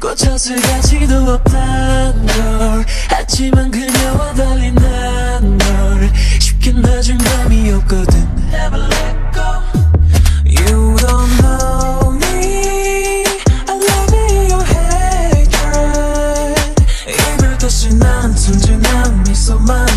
꽂혔을 가치도 없단 걸 하지만 그녀와 달리 난널 쉽게 놔줄 맘이 없거든 Never let go You don't know me I love you, you hatred 이별 다시 난 순진한 미소만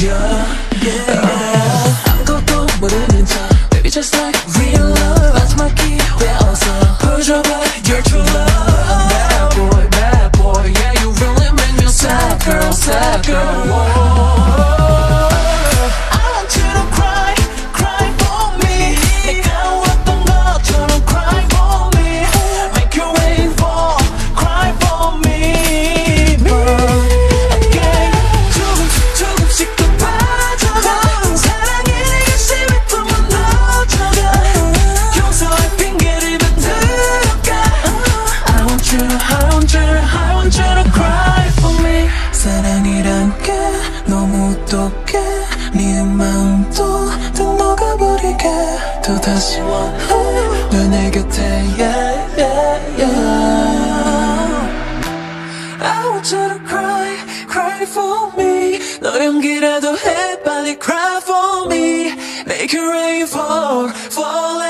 forgive you yeah. 아무것도 모르는 척 Baby just like real love 마지막 기회 어서 보여줘봐 your true love Bad boy, bad boy Yeah you really make me a sad girl, sad girl you, I want you to cry for me 사랑이란 게 너무 똑해 네 마음도 또 녹아버리게 또 다시 원해 너내 곁에 yeah, yeah, yeah. I want you to cry, cry for me 너 연기라도 해 빨리 cry for me Make it rain fall, fall and fall